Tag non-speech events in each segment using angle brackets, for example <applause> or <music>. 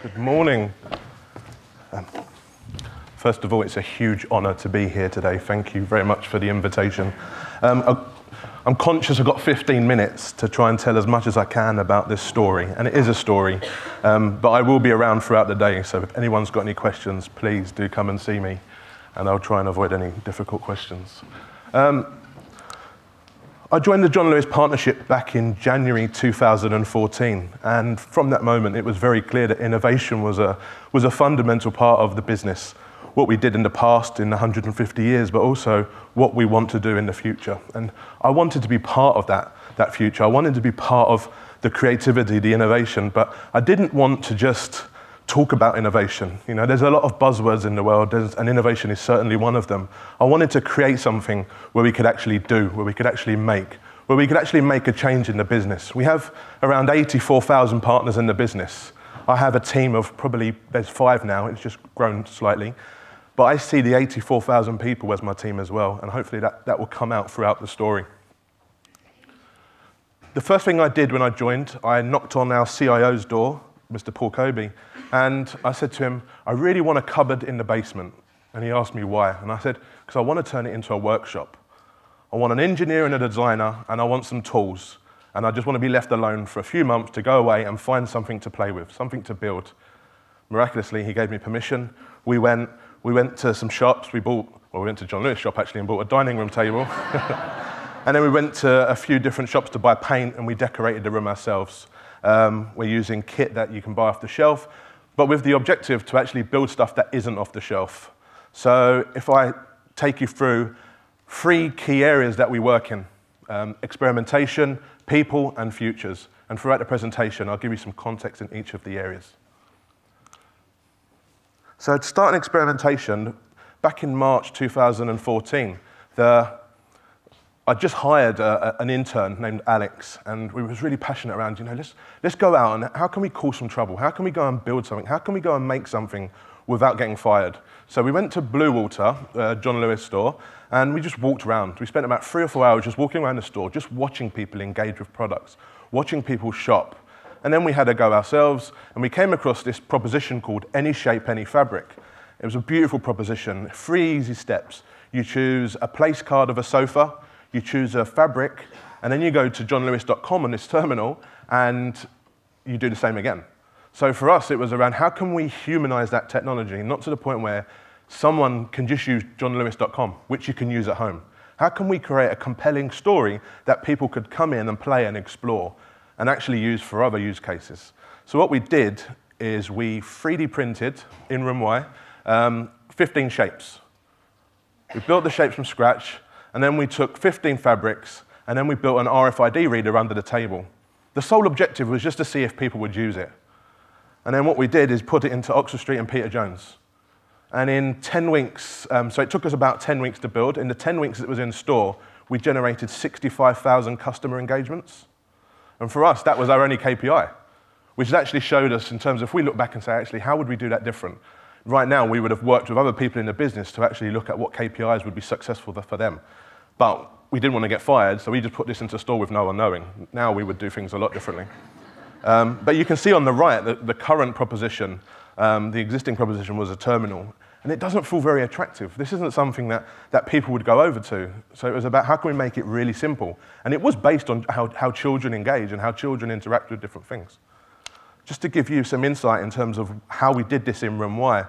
Good morning. Um, first of all, it's a huge honour to be here today. Thank you very much for the invitation. Um, I'm conscious I've got 15 minutes to try and tell as much as I can about this story, and it is a story, um, but I will be around throughout the day, so if anyone's got any questions, please do come and see me, and I'll try and avoid any difficult questions. Um, I joined the John Lewis Partnership back in January 2014, and from that moment, it was very clear that innovation was a, was a fundamental part of the business. What we did in the past in 150 years, but also what we want to do in the future. And I wanted to be part of that, that future. I wanted to be part of the creativity, the innovation, but I didn't want to just talk about innovation. You know, there's a lot of buzzwords in the world, and innovation is certainly one of them. I wanted to create something where we could actually do, where we could actually make, where we could actually make a change in the business. We have around 84,000 partners in the business. I have a team of probably, there's five now, it's just grown slightly. But I see the 84,000 people as my team as well, and hopefully that, that will come out throughout the story. The first thing I did when I joined, I knocked on our CIO's door, Mr. Paul Coby, and I said to him, I really want a cupboard in the basement. And he asked me why. And I said, because I want to turn it into a workshop. I want an engineer and a designer, and I want some tools. And I just want to be left alone for a few months to go away and find something to play with, something to build. Miraculously, he gave me permission. We went, we went to some shops. We bought, well, we went to John Lewis shop actually and bought a dining room table. <laughs> and then we went to a few different shops to buy paint, and we decorated the room ourselves. Um, we're using kit that you can buy off the shelf, but with the objective to actually build stuff that isn't off the shelf. So if I take you through three key areas that we work in, um, experimentation, people, and futures. And throughout the presentation, I'll give you some context in each of the areas. So to start an experimentation, back in March 2014, the I just hired a, a, an intern named Alex, and we was really passionate around, you know, let's, let's go out and how can we cause some trouble? How can we go and build something? How can we go and make something without getting fired? So we went to Bluewater, uh, John Lewis store, and we just walked around. We spent about three or four hours just walking around the store, just watching people engage with products, watching people shop. And then we had a go ourselves, and we came across this proposition called Any Shape, Any Fabric. It was a beautiful proposition, three easy steps. You choose a place card of a sofa, you choose a fabric, and then you go to johnlewis.com on this terminal, and you do the same again. So for us, it was around how can we humanize that technology, not to the point where someone can just use johnlewis.com, which you can use at home. How can we create a compelling story that people could come in and play and explore and actually use for other use cases? So what we did is we 3D printed in Room Y um, 15 shapes. We built the shapes from scratch, and then we took 15 fabrics, and then we built an RFID reader under the table. The sole objective was just to see if people would use it. And then what we did is put it into Oxford Street and Peter Jones. And in 10 weeks, um, so it took us about 10 weeks to build. In the 10 weeks it was in store, we generated 65,000 customer engagements. And for us, that was our only KPI, which actually showed us in terms of if we look back and say, actually, how would we do that different? Right now, we would have worked with other people in the business to actually look at what KPIs would be successful for them. But we didn't want to get fired, so we just put this into store with no one knowing. Now we would do things a lot differently. Um, but you can see on the right that the current proposition, um, the existing proposition was a terminal, and it doesn't feel very attractive. This isn't something that, that people would go over to. So it was about how can we make it really simple? And it was based on how, how children engage and how children interact with different things. Just to give you some insight in terms of how we did this in Room Y,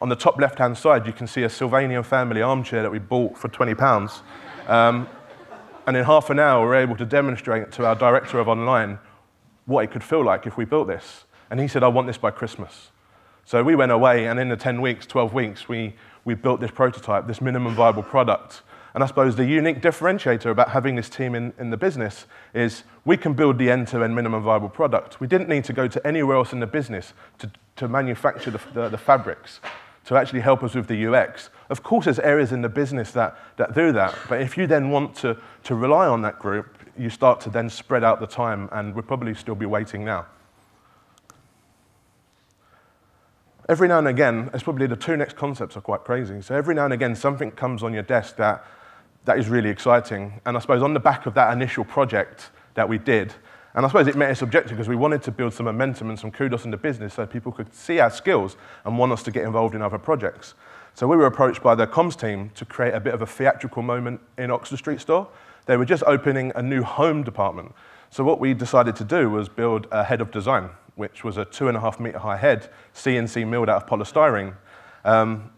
on the top left-hand side, you can see a Sylvanian family armchair that we bought for 20 pounds. Um, and in half an hour, we were able to demonstrate to our director of online what it could feel like if we built this. And he said, I want this by Christmas. So we went away, and in the 10 weeks, 12 weeks, we, we built this prototype, this minimum viable product. And I suppose the unique differentiator about having this team in, in the business is we can build the end-to-end minimum viable product. We didn't need to go to anywhere else in the business to, to manufacture the, the, the fabrics to actually help us with the UX. Of course, there's areas in the business that, that do that, but if you then want to, to rely on that group, you start to then spread out the time, and we'll probably still be waiting now. Every now and again, it's probably the two next concepts are quite crazy. So every now and again, something comes on your desk that, that is really exciting. And I suppose on the back of that initial project that we did, And I suppose it met its objective because we wanted to build some momentum and some kudos in the business so people could see our skills and want us to get involved in other projects. So we were approached by the comms team to create a bit of a theatrical moment in Oxford Street store. They were just opening a new home department. So what we decided to do was build a head of design, which was a two and a half meter high head, CNC milled out of polystyrene. Um,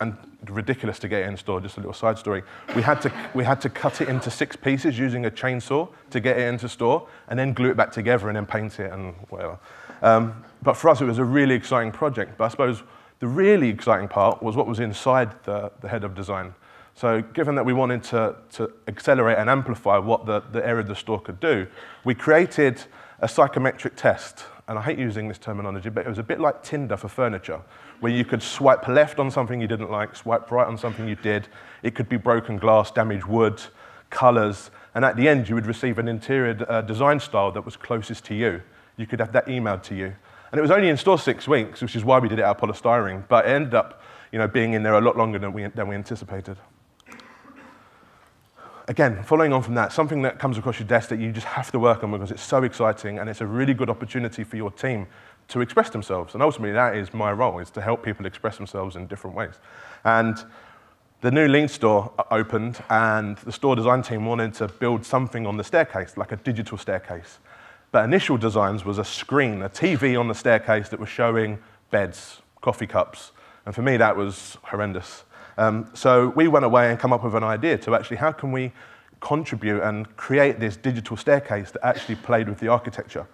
and ridiculous to get it in store, just a little side story. We had, to, we had to cut it into six pieces using a chainsaw to get it into store, and then glue it back together and then paint it and whatever. Um, but for us, it was a really exciting project. But I suppose the really exciting part was what was inside the, the head of design. So given that we wanted to, to accelerate and amplify what the, the area of the store could do, we created a psychometric test. And I hate using this terminology, but it was a bit like Tinder for furniture, where you could swipe left on something you didn't like, swipe right on something you did. It could be broken glass, damaged wood, colors, and at the end you would receive an interior uh, design style that was closest to you. You could have that emailed to you. And it was only in store six weeks, which is why we did it out of polystyrene, but it ended up you know, being in there a lot longer than we, than we anticipated. Again, following on from that, something that comes across your desk that you just have to work on because it's so exciting and it's a really good opportunity for your team to express themselves. And ultimately, that is my role, is to help people express themselves in different ways. And the new Leeds store opened, and the store design team wanted to build something on the staircase, like a digital staircase. But initial designs was a screen, a TV on the staircase that was showing beds, coffee cups. And for me, that was horrendous. Um, so we went away and come up with an idea to actually, how can we contribute and create this digital staircase that actually played with the architecture?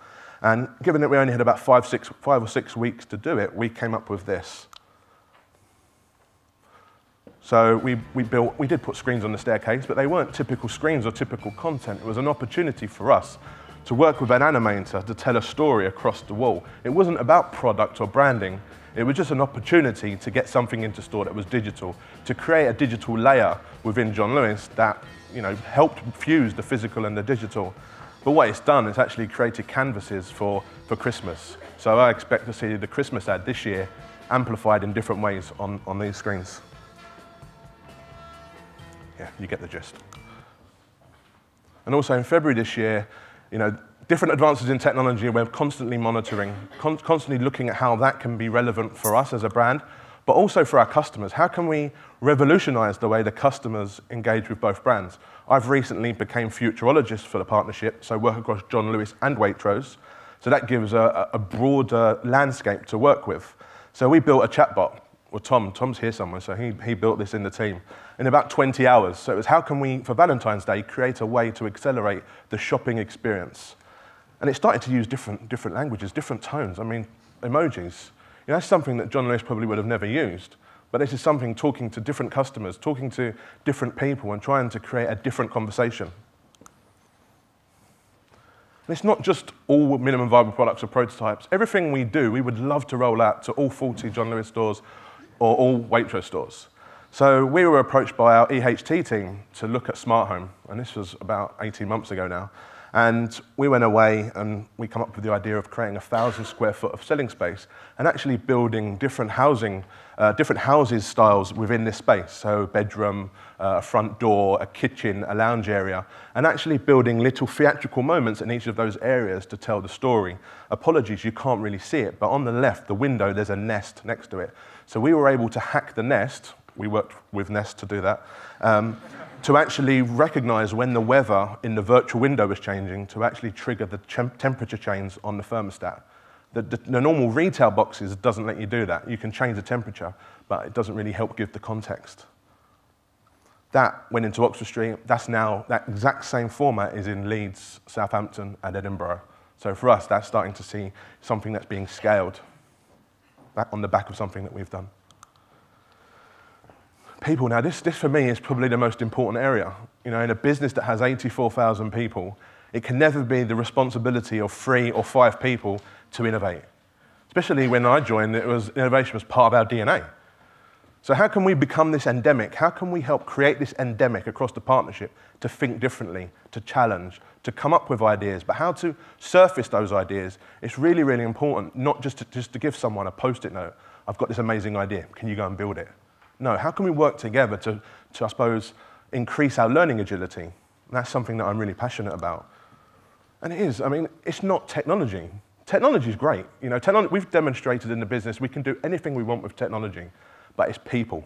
And given that we only had about five, six, five or six weeks to do it, we came up with this. So we, we, built, we did put screens on the staircase, but they weren't typical screens or typical content. It was an opportunity for us to work with an animator to tell a story across the wall. It wasn't about product or branding. It was just an opportunity to get something into store that was digital, to create a digital layer within John Lewis that you know, helped fuse the physical and the digital. But what it's done is actually created canvases for, for Christmas. So I expect to see the Christmas ad this year amplified in different ways on, on these screens. Yeah, you get the gist. And also in February this year, you know, different advances in technology we're constantly monitoring, con constantly looking at how that can be relevant for us as a brand, but also for our customers. How can we revolutionize the way the customers engage with both brands? I've recently became futurologist for the partnership, so work across John Lewis and Waitrose. So that gives a, a broader landscape to work with. So we built a chatbot well, Tom, Tom's here somewhere, so he, he built this in the team in about 20 hours. So it was how can we, for Valentine's Day, create a way to accelerate the shopping experience? And it started to use different, different languages, different tones. I mean, emojis. You know, that's something that John Lewis probably would have never used. But this is something talking to different customers, talking to different people, and trying to create a different conversation. And it's not just all minimum viable products or prototypes. Everything we do, we would love to roll out to all 40 John Lewis stores or all Waitrose stores. So we were approached by our EHT team to look at smart home, and this was about 18 months ago now. And we went away and we come up with the idea of creating a thousand square foot of selling space and actually building different housing, uh, different houses styles within this space. So bedroom, uh, a front door, a kitchen, a lounge area, and actually building little theatrical moments in each of those areas to tell the story. Apologies, you can't really see it, but on the left, the window, there's a nest next to it. So we were able to hack the Nest, we worked with Nest to do that, um, to actually recognize when the weather in the virtual window was changing to actually trigger the temperature change on the thermostat. The, the, the, normal retail boxes doesn't let you do that. You can change the temperature, but it doesn't really help give the context. That went into Oxford Street. That's now, that exact same format is in Leeds, Southampton, and Edinburgh. So for us, that's starting to see something that's being scaled on the back of something that we've done. People, now this, this for me is probably the most important area. You know, in a business that has 84,000 people, it can never be the responsibility of three or five people to innovate. Especially when I joined, it was, innovation was part of our DNA. So how can we become this endemic? How can we help create this endemic across the partnership to think differently, to challenge, to come up with ideas, but how to surface those ideas? It's really, really important, not just to, just to give someone a post-it note, I've got this amazing idea, can you go and build it? No, how can we work together to, to I suppose, increase our learning agility? And that's something that I'm really passionate about. And it is. I mean, it's not technology. Technology is great. You know, we've demonstrated in the business we can do anything we want with technology, but it's people.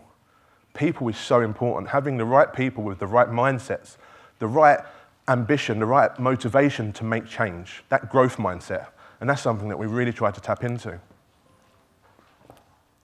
People is so important. Having the right people with the right mindsets, the right ambition, the right motivation to make change, that growth mindset. And that's something that we really try to tap into.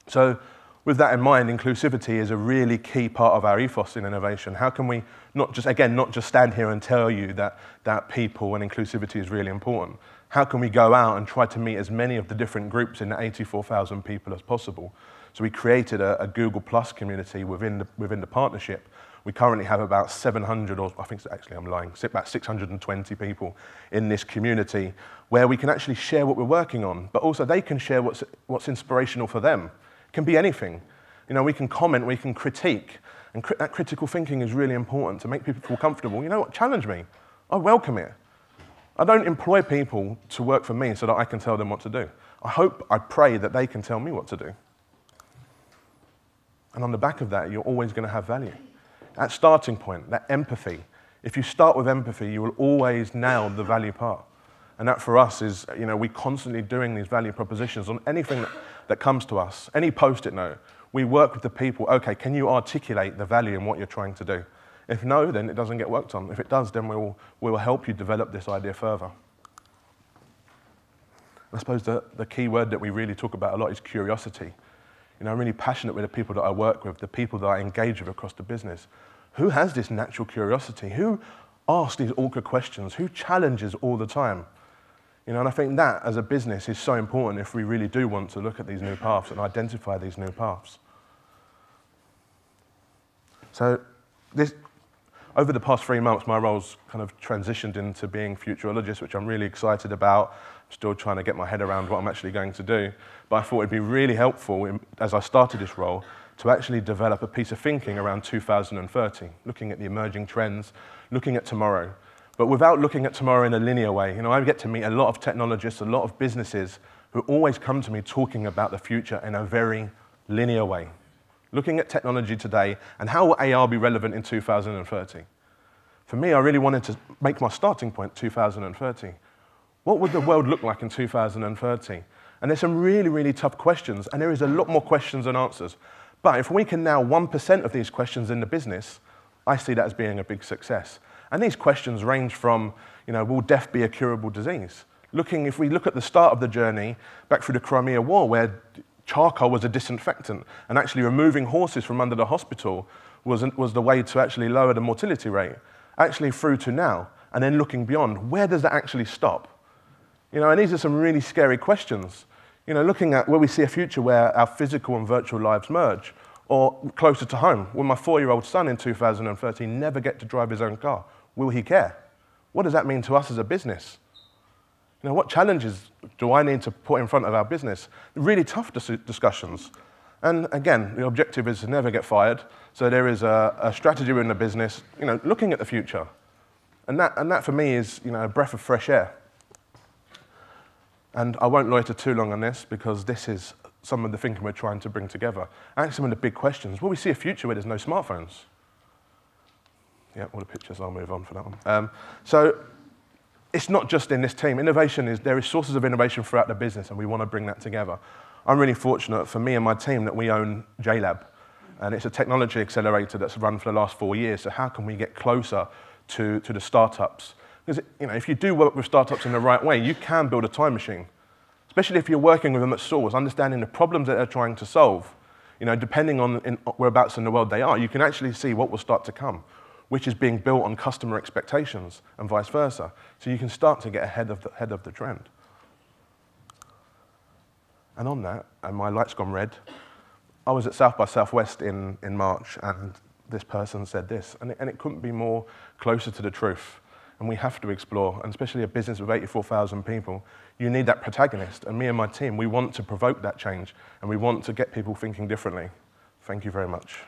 So, with that in mind, inclusivity is a really key part of our ethos in innovation. How can we not just, again, not just stand here and tell you that, that people and inclusivity is really important? How can we go out and try to meet as many of the different groups in the 84,000 people as possible? So we created a, a Google Plus community within the, within the partnership we currently have about 700, or I think actually I'm lying, about 620 people in this community where we can actually share what we're working on, but also they can share what's, what's inspirational for them. Can be anything. You know, we can comment, we can critique, and cri that critical thinking is really important to make people feel comfortable. You know what? Challenge me. I welcome it. I don't employ people to work for me so that I can tell them what to do. I hope, I pray that they can tell me what to do. And on the back of that, you're always going to have value. That starting point, that empathy. If you start with empathy, you will always nail the value part. And that for us is, you know, we're constantly doing these value propositions on anything that, that comes to us, any post-it note. We work with the people, okay, can you articulate the value in what you're trying to do? If no, then it doesn't get worked on. If it does, then we'll, we'll help you develop this idea further. I suppose the, the key word that we really talk about a lot is curiosity. You know, I'm really passionate with the people that I work with, the people that I engage with across the business. Who has this natural curiosity? Who asks these awkward questions? Who challenges all the time? You know, and I think that as a business is so important if we really do want to look at these new paths and identify these new paths. So this, over the past three months, my role's kind of transitioned into being futurologist, which I'm really excited about. I'm still trying to get my head around what I'm actually going to do. But I thought it'd be really helpful in, as I started this role to actually develop a piece of thinking around 2030, looking at the emerging trends, looking at tomorrow, but without looking at tomorrow in a linear way. You know, I get to meet a lot of technologists, a lot of businesses who always come to me talking about the future in a very linear way. Looking at technology today and how will AR be relevant in 2030? For me, I really wanted to make my starting point 2030. What would the world look like in 2030? And there's some really, really tough questions, and there is a lot more questions than answers. But if we can now 1% of these questions in the business, I see that as being a big success. And these questions range from, you know, will death be a curable disease? Looking, if we look at the start of the journey back through the Crimea War, where charcoal was a disinfectant, and actually removing horses from under the hospital was, was the way to actually lower the mortality rate, actually through to now, and then looking beyond, where does that actually stop? You know, and these are some really scary questions. You know, looking at where we see a future where our physical and virtual lives merge, or closer to home, will my four-year-old son in 2013 never get to drive his own car? Will he care? What does that mean to us as a business? You know, what challenges do I need to put in front of our business? Really tough dis discussions. And again, the objective is to never get fired. So there is a, a strategy in the business, you know, looking at the future. And that, and that for me is, you know, a breath of fresh air. And I won't loiter too long on this because this is some of the thinking we're trying to bring together. And some of the big questions. Will we see a future where there's no smartphones? Yeah, all the pictures, I'll move on for that one. Um, so it's not just in this team. Innovation is, there is sources of innovation throughout the business and we want to bring that together. I'm really fortunate for me and my team that we own JLab. And it's a technology accelerator that's run for the last four years. So how can we get closer to, to the startups because you know, if you do work with startups in the right way, you can build a time machine, especially if you're working with them at source, understanding the problems that they're trying to solve. You know, depending on in, whereabouts in the world they are, you can actually see what will start to come, which is being built on customer expectations and vice versa. So you can start to get ahead of the, ahead of the trend. And on that, and my light's gone red, I was at South by Southwest in, in March, and this person said this, and it, and it couldn't be more closer to the truth and we have to explore, and especially a business with 84,000 people, you need that protagonist. And me and my team, we want to provoke that change, and we want to get people thinking differently. Thank you very much.